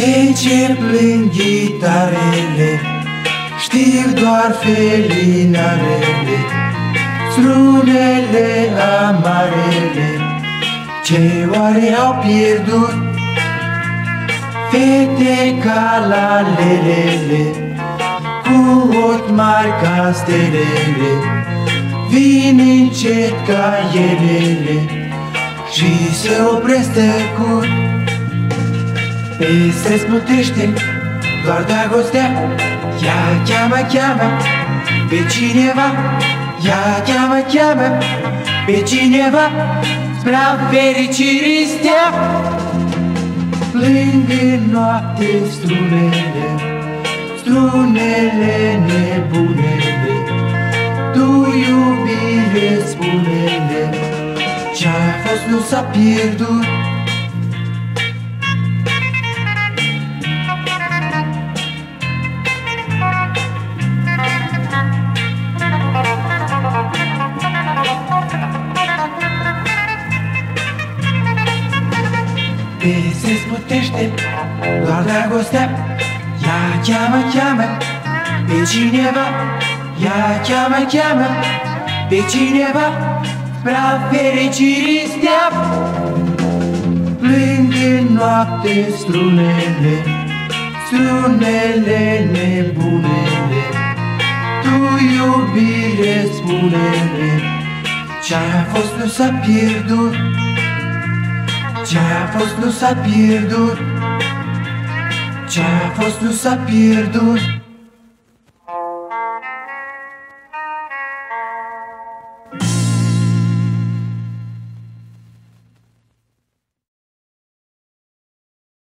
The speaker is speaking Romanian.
De ce plâng ghitarele? Știu doar felinarele Strunele amarele Ce oare au pierdut? Fete ca la lelele Cu ochi mari ca stelele Vin încet ca elele Și se opresc tăcut Pe străzi plutește doar dragostea Ea cheamă, cheamă pe cineva. Ea cheamă, cheamă pe cineva Spre a fericirii stea. Plâng în noapte strunele Strunele nebunele. Tu iubire spune-le Ce-a fost nu s-a pierdut Pe se sputește doar dragostea Ea cheamă, cheamă pe cineva Ea cheamă, cheamă pe cineva Spre a fericirii stea Plâng în noapte strunele Strunele nebunele. Tu iubire spune-le Ce-a fost nu s-a pierdut ce-a fost nu s-a pierdut. Ce-a fost nu s-a pierdut